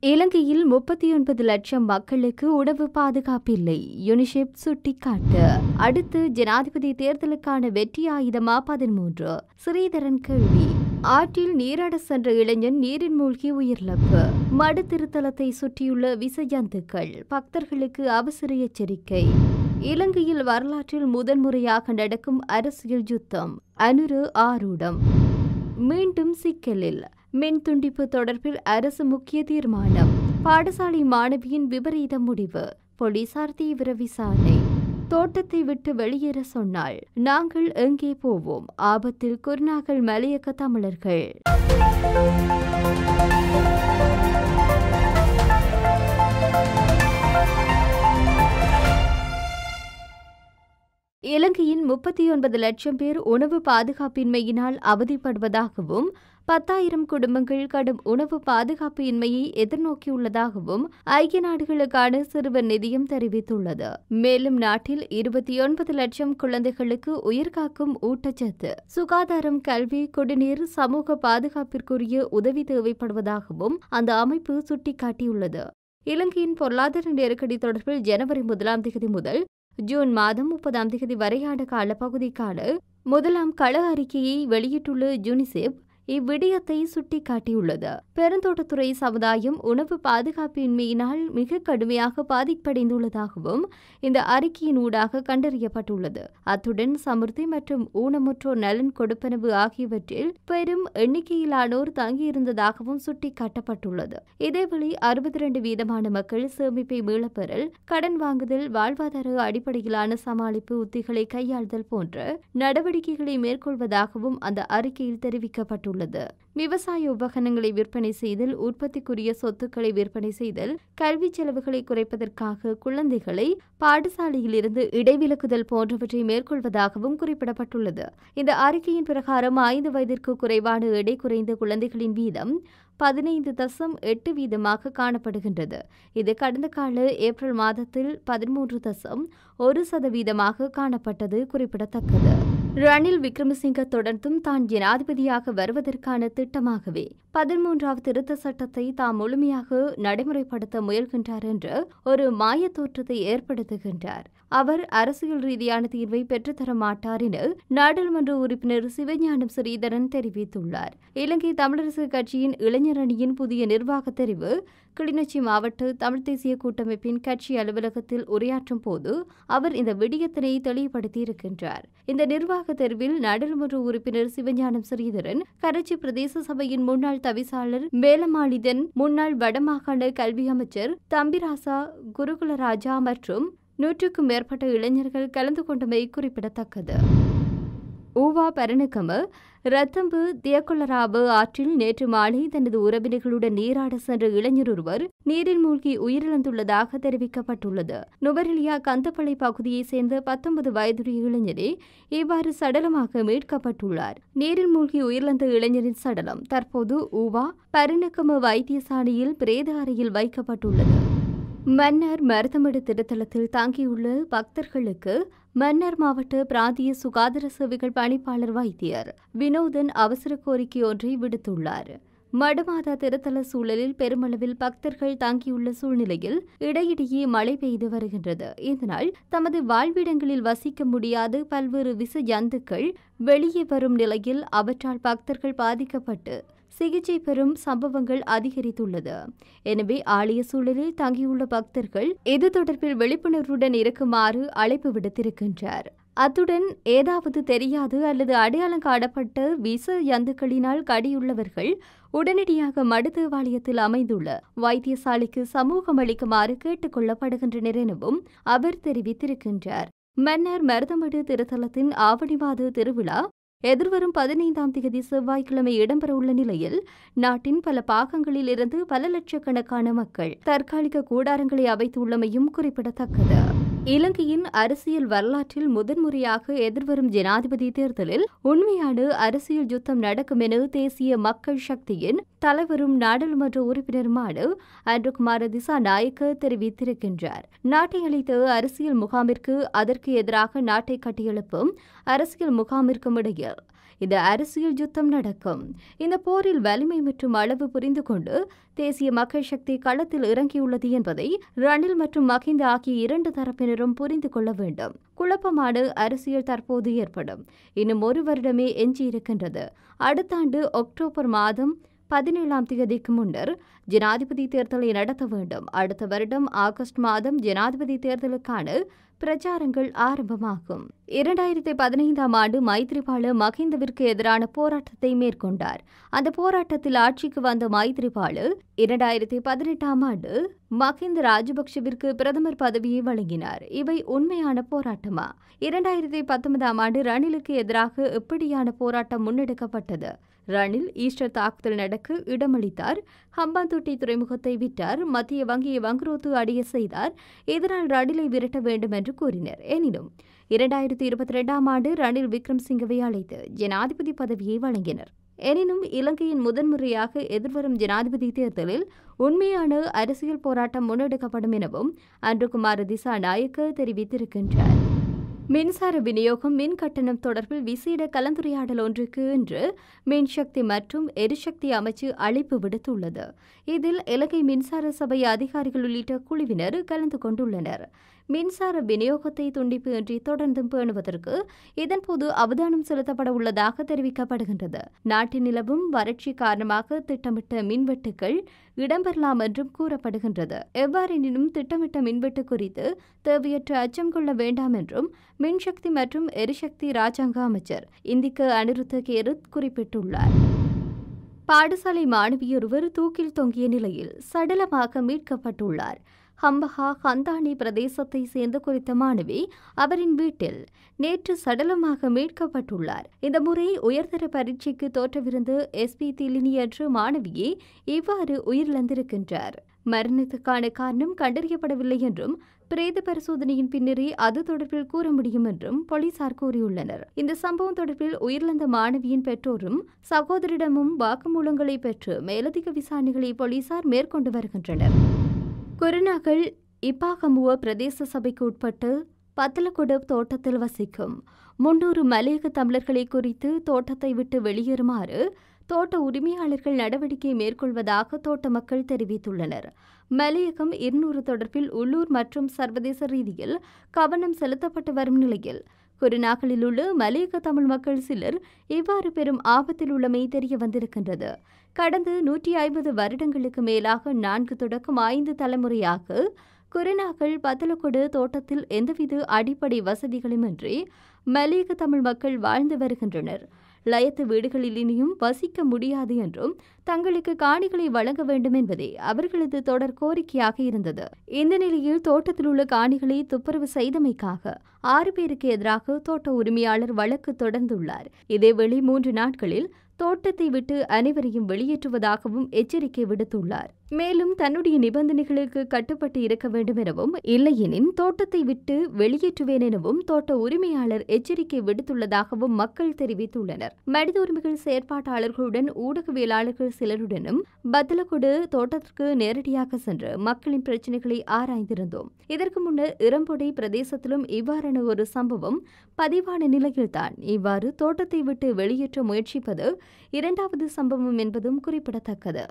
இலங்கையில் முப்பத்தி ஒன்பது லட்சம் மக்களுக்கு உணவு பாதுகாப்பில்லை யுனிசெப் சுட்டிக்காட்டு. அடுத்து ஜனாதிபதி தேர்தலுக்கான வெற்றி ஆயுதமா பதிமூன்று ஸ்ரீதரன் கேள்வி. ஆற்றில் நீராட சென்ற இளைஞன் நீரின் மூழ்கி உயிரிழப்பு. மடு திருத்தலத்தை சுற்றியுள்ள விச ஜந்துக்கள் பக்தர்களுக்கு அவசர எச்சரிக்கை. இலங்கையில் வரலாற்றில் முதன்முறையாக நடக்கும் அரசியல் யுத்தம் அனுரு ஆரூடம். மீண்டும் சிக்கலில். மின் துண்டிப்பு தொடர்பில் அரசு முக்கிய தீர்மானம். பாடசாலை மாணவியின் விபரீத முடிவு. போலீசார் தீவிர விசாரணை. தோட்டத்தை விட்டு வெளியேற சொன்னால் நாங்கள் எங்கே போவோம்? ஆபத்தில் குருநாகல் மலையக்க தமிழர்கள். இலங்கையின் முப்பத்தி ஒன்பது லட்சம் பேர் உணவு பாதுகாப்பின்மையினால் அவதிப்படுவதாகவும் பத்தாயிரம் குடும்பங்கள் கடும் உணவு பாதுகாப்பு இன்மையை எதிர்நோக்கியுள்ளதாகவும் ஐக்கிய நாடுகளுக்கான சிறுவர் நிதியம் தெரிவித்துள்ளது. மேலும் நாட்டில் இருபத்தி ஒன்பது லட்சம் குழந்தைகளுக்கு உயிர்காக்கும் ஊட்டச்சத்து சுகாதாரம் கல்வி குடிநீர் சமூக பாதுகாப்பிற்குரிய உதவி தேவைப்படுவதாகவும் அந்த அமைப்பு சுட்டிக்காட்டியுள்ளது. இலங்கையின் பொருளாதார நெருக்கடி தொடர்பில் ஜனவரி முதலாம் தேதி முதல் ஜூன் மாதம் முப்பதாம் தேதி வரையான காலப்பகுதிக்கான முதலாம் கள அறிக்கையை வெளியிட்டுள்ள யூனிசெப் இவ்விடயத்தை சுட்டிக்காட்டியுள்ளது. பெருந்தோட்டத்துறை சமுதாயம் உணவு பாதுகாப்பின்மையினால் மிக கடுமையாக பாதிப்படைந்துள்ளதாகவும் இந்த அறிக்கையின் ஊடாக கண்டறியப்பட்டுள்ளது. அத்துடன் சமிருத்தி மற்றும் ஊனமுற்றோர் நலன் கொடுப்பனவு ஆகியவற்றில் பெரும் எண்ணிக்கையிலானோர் தங்கியிருந்ததாகவும் சுட்டிக்காட்டப்பட்டுள்ளது. இதேவேளை அறுபத்தி இரண்டு வீதமான மக்கள் சேமிப்பை மீளப்பெறல் கடன் வாங்குதல் வாழ்வாதார அடிப்படையிலான சமாளிப்பு உத்திகளை கையாளுதல் போன்ற நடவடிக்கைகளை மேற்கொள்வதாகவும் அந்த அறிக்கையில் தெரிவிக்கப்பட்டுள்ளது. உள்ளது. விவசாய உபகரணங்களை விற்பனை செய்தல் உற்பத்திக்குரிய சொத்துக்களை விற்பனை செய்தல் கல்வி செலவுகளை குறைப்பதற்காக குழந்தைகளை பாடசாலையிலிருந்து இடைவிலக்குதல் போன்றவற்றை மேற்கொள்வதாகவும் குறிப்பிடப்பட்டுள்ளது. இந்த அறிக்கையின் பிரகாரம் ஐந்து வயதிற்கு குறைவான எடை குறைந்த குழந்தைகளின் வீதம் பதினைந்து தசம் எட்டு வீதமாக காணப்படுகின்றது. இது கடந்த கால ஏப்ரல் மாதத்தில் பதிமூன்று தசம் ஒரு சதவீதமாக காணப்பட்டது குறிப்பிடத்தக்கது. ரணில் விக்ரமசிங்க தொடர்ந்தும் தான் ஜனாதிபதியாக வருவதற்கான திட்டமாகவே பதிமூன்றாவது திருத்த சட்டத்தை தாம் முழுமையாக நடைமுறைப்படுத்த முயல்கின்றார் என்று ஒரு மாய தோற்றத்தை ஏற்படுத்துகின்றார். அவர் அரசியல் ரீதியான தீர்வை பெற்றுத்தர மாட்டார் என நாடாளுமன்ற உறுப்பினர் சிவஞானம் ஸ்ரீதரன் தெரிவித்துள்ளார். இலங்கை தமிழரசு கட்சியின் இளைஞர் அணியின் புதிய நிர்வாக தெரிவு கிளிநொச்சி மாவட்ட தமிழ் தேசிய கூட்டமைப்பின் கட்சி அலுவலகத்தில் உரையாற்றும் போது அவர் இந்த விடயத்தினை தெளிவுபடுத்தியிருக்கின்றார். இந்த நிர்வாக தெரிவில் நாடாளுமன்ற உறுப்பினர் சிவஞானம் ஸ்ரீதரன் கரச்சி பிரதேச சபையின் முன்னாள் தவிசாளர் மேலமாளிதன் முன்னாள் வடமாகாண கல்வி அமைச்சர் தம்பிராசா குருகுலராஜா மற்றும் நூற்றுக்கும் மேற்பட்ட இளைஞர்கள் கலந்து கொண்டமை குறிப்பிடத்தக்கது. ஊவா பரணுக்கம ரத்தம்பு தியக்குளராபு ஆற்றில் நேற்று மாலை தனது உறவினர்களுடன் நீராட சென்ற இளைஞர் ஒருவர் நீரில் மூழ்கி உயிரிழந்துள்ளதாக தெரிவிக்கப்பட்டுள்ளது. நுவரெலியா கந்தப்பளை பகுதியைச் சேர்ந்த பத்தொன்பது வயதுடைய இளைஞரே இவ்வாறு சடலமாக மீட்கப்பட்டுள்ளார். நீரில் மூழ்கி உயிரிழந்த இளைஞரின் சடலம் தற்போது ஊவா பரணுக்கம வைத்தியசாலையில் பிரேத அறையில் வைக்கப்பட்டுள்ளது. மன்னர் மருதமடு திருத்தலத்தில் தங்கியுள்ள பக்தர்களுக்கு மன்னர் மாவட்ட பிராந்திய சுகாதார சேவைகள் பணிப்பாளர் வைத்தியர் வினோதன் அவசர கோரிக்கை ஒன்றை விடுத்துள்ளார். மடுமாதா திருத்தல சூழலில் பெருமளவில் பக்தர்கள் தங்கியுள்ள சூழ்நிலையில் இடையிடையே மழை பெய்து வருகின்றது. இதனால் தமது வாழ்விடங்களில் வசிக்க முடியாது பல்வேறு விச ஜந்துக்கள் வெளியே வரும் நிலையில் அவற்றால் பக்தர்கள் பாதிக்கப்பட்டு சிகிச்சை பெறும் சம்பவங்கள் அதிகரித்துள்ளது. எனவே ஆலய சூழலில் தங்கியுள்ள பக்தர்கள் இது தொடர்பில் விழிப்புணர்வுடன் இருக்குமாறு அழைப்பு விடுத்திருக்கின்றார். அத்துடன் ஏதாவது தெரியாது அல்லது அடையாளம் காணப்பட்ட விச யந்துக்களினால் கடியுள்ளவர்கள் உடனடியாக மடுதேவாலயத்தில் அமைந்துள்ள வைத்தியசாலைக்கு சமூகம் அளிக்குமாறு கேட்டுக் கொள்ளப்படுகின்றனர் எனவும் அவர் தெரிவித்திருக்கின்றார். மன்னர் மருதமடு திருத்தலத்தின் ஆவணிவாத திருவிழா எதிர்வரும் பதினைந்தாம் தேதி செவ்வாய்க்கிழமை இடம்பெறவுள்ள நிலையில் நாட்டின் பல பாகங்களில் இருந்து பல லட்சக்கணக்கான மக்கள் தற்காலிக கூடாரங்களை அமைத்துள்ளமையும் குறிப்பிடத்தக்கது. இலங்கையின் அரசியல் வரலாற்றில் முதன்முறையாக எதிர்வரும் ஜனாதிபதி தேர்தலில் உண்மையான அரசியல் யுத்தம் நடக்கும் என தேசிய மக்கள் சக்தியின் தலைவரும் நாடாளுமன்ற உறுப்பினருமான அன்றுகுமார திசா நாயக்க தெரிவித்திருக்கின்றார். நாட்டை அளித்த அரசியல் முகாமிற்கு அதற்கு எதிராக நாட்டை கட்டியெழுப்பும் அரசியல் முகாமிற்கும் இடையில் இந்த அரசியல் யுத்தம் நடக்கும். இந்த போரில் வலிமை மற்றும் அளவு புரிந்து கொண்டு தேசிய மக்கள் சக்தி களத்தில் இறங்கியுள்ளது என்பதை ரணில் மற்றும் மகிந்த ஆகிய இரண்டு தரப்பினரும் புரிந்து கொள்ள வேண்டும். குழப்பமான அரசியல் தற்போது ஏற்படும். இன்னும் ஒரு வருடமே எஞ்சியிருக்கின்றது. அடுத்த ஆண்டு அக்டோபர் மாதம் பதினேழாம் தேதிக்கு முன்னர் ஜனாதிபதி தேர்தலை நடத்த வேண்டும். அடுத்த வருடம் ஆகஸ்ட் மாதம் ஜனாதிபதி தேர்தலுக்கான பிரச்சாரங்கள் ஆரம்பமாகும். இரண்டாயிரத்தி பதினைந்தாம் ஆண்டு மைத்ரிபால மகிந்தவிற்கு எதிரான போராட்டத்தை மேற்கொண்டார். அந்த போராட்டத்தில் ஆட்சிக்கு வந்த மைத்ரிபால இரண்டாயிரத்தி பதினெட்டாம் ஆண்டு மகிந்த ராஜபக்ஷவிற்கு பிரதமர் பதவியை வழங்கினார். இவை உண்மையான போராட்டமா? இரண்டாயிரத்தி பத்தொன்பதாம் ஆண்டு ரணிலுக்கு எதிராக எப்படியான போராட்டம் முன்னெடுக்கப்பட்டது? ரணில் ஈஸ்டர் தாக்குதல் நடக்க இடமளித்தார். ஹம்பாந்தோட்டை துறைமுகத்தை விட்டார். மத்திய வங்கியை வங்குரோத்து அடைய செய்தார். இதனால் ரணிலை விரட்ட வேண்டும் என்று கூறினர். எனினும் இரண்டாயிரத்தி இருபத்தி ரெண்டாம் ஆண்டு ரணில் விக்ரம்சிங்கவை அழைத்து ஜனாதிபதி பதவியை வழங்கினர். எனினும் இலங்கையின் முதன்முறையாக எதிர்வரும் ஜனாதிபதி தேர்தலில் உண்மையான அரசியல் போராட்டம் முன்னெடுக்கப்படும் எனவும் அன்றுகுமார் திசா நாயக்க தெரிவித்திருக்கின்றார். மின்சார விநியோகம் மின் கட்டணம் தொடர்பில் விசேட கலந்துரையாடல் ஒன்றுக்கு இன்று மின்சக்தி மற்றும் எரிசக்தி அமைச்சு அழைப்பு விடுத்துள்ளது. இதில் இலங்கை மின்சார சபை அதிகாரிகள் உள்ளிட்ட குழுவினர் கலந்து கொண்டுள்ளனர். மின்சார விநியோகத்தை துண்டிப்பு இன்றி தொடர்ந்தும் பேணுவதற்கு இதன்போது அவதானம் செலுத்தப்பட உள்ளதாக தெரிவிக்கப்படுகின்றது. நாட்டில் நிலவும் வறட்சி காரணமாக திட்டமிட்ட மின்வெட்டுகள் இடம்பெறலாம் என்றும் கூறப்படுகின்றது. எவ்வாறெனினும் திட்டமிட்ட மின்வெட்டு குறித்து தேவையற்ற அச்சம் கொள்ள வேண்டாம் என்றும் மின்சக்தி மற்றும் எரிசக்தி ராஜாங்க அமைச்சர் இந்திக்கு அனிருத்த கேருத் குறிப்பிட்டுள்ளார். பாடசாலை மாணவியொருவர் தூக்கில் தொங்கிய நிலையில் சடலமாக மீட்கப்பட்டுள்ளார். ஹம்பஹா ஹந்தானி பிரதேசத்தை சேர்ந்த குறித்த மாணவி அவரின் வீட்டில் நேற்று சடலமாக மீட்கப்பட்டுள்ளார். இந்த முறை உயர்தர பரீட்சைக்கு தோற்றவிருந்த எஸ்பி திலினி என்ற மாணவியே இவ்வாறு உயிரிழந்திருக்கின்றார். மரணத்துக்கான காரணம் கண்டறியப்படவில்லை என்றும் பிரேத பரிசோதனையின் பின்னரே அது தொடர்பில் கூற முடியும் என்றும் போலீசார் கூறியுள்ளனர். இந்த சம்பவம் தொடர்பில் உயிரிழந்த மாணவியின் பெற்றோரும் சகோதரிடமும் வாக்குமூலங்களை பெற்று மேலதிக விசாரணைகளை போலீசார் மேற்கொண்டு வருகின்றனர். குருநகல் இப்பாகமுவ பிரதேச சபைக்கு உட்பட்டு பத்தலக்குடு தோட்டத்தில் வசிக்கும். முன்னூறு மலையக தமிழர்களை குறித்து தோட்டத்தை விட்டு வெளியேறுமாறு தோட்ட உரிமையாளர்கள் நடவடிக்கை மேற்கொள்வதாக தோட்ட மக்கள் தெரிவித்துள்ளனர். மலையகம் இருநூறு தொடர்பில் உள்ளூர் மற்றும் சர்வதேச ரீதியில் கவனம் செலுத்தப்பட்டு வரும் நிலையில் குருநாகலில் உள்ள மலையக தமிழ் மக்கள் சிலர் இவ்வாறு பெரும் ஆபத்தில் உள்ளமை தெரிய வந்திருக்கின்றது. கடந்த நூற்றி ஐம்பது வருடங்களுக்கு மேலாக நான்கு தொடக்கம் ஐந்து தலைமுறையாக குருநாகல் பத்தலக்கொடு தோட்டத்தில் எந்தவித அடிப்படை வசதிகளுமின்றி மலையக தமிழ் மக்கள் வாழ்ந்து வருகின்றனர். லயத்து வீடுகளில் இனியும் வசிக்க முடியாது என்றும் தங்களுக்கு காணிகளை வழங்க வேண்டும் என்பதே அவர்களது தொடர் கோரிக்கையாக இருந்தது. இந்த நிலையில் தோட்டத்தில் உள்ள காணிகளை துப்புரவு செய்தமைக்காக ஆறு பேருக்கு எதிராக தோட்ட உரிமையாளர் வழக்கு தொடர்ந்துள்ளார். இதேவேளை மூன்று நாட்களில் தோட்டத்தை விட்டு அனைவரையும் வெளியேற்றுவதாகவும் எச்சரிக்கை விடுத்துள்ளார். மேலும் தன்னுடைய நிபந்தனைகளுக்கு கட்டுப்பட்டு இருக்க வேண்டும் எனவும் இல்லையெனின் தோட்டத்தை விட்டு வெளியேற்றுவேன் எனவும் தோட்ட உரிமையாளர் எச்சரிக்கை விடுத்துள்ளதாகவும் மக்கள் தெரிவித்துள்ளனர். மனித உரிமைகள் செயற்பாட்டாளர்களுடன் ஊடகவியலாளர்கள் சிலருடனும் பத்தலக்கொடு தோட்டத்திற்கு நேரடியாக சென்று மக்களின் பிரச்சினைகளை ஆராய்ந்திருந்தோம். இதற்கு முன்னர் இரம்பொடை பிரதேசத்திலும் இவ்வாறான ஒரு சம்பவம் பதிவான நிலையில்தான். இவ்வாறு தோட்டத்தை விட்டு வெளியேற்ற முயற்சிப்பது இரண்டாவது சம்பவம் என்பதும் குறிப்பிடத்தக்கது.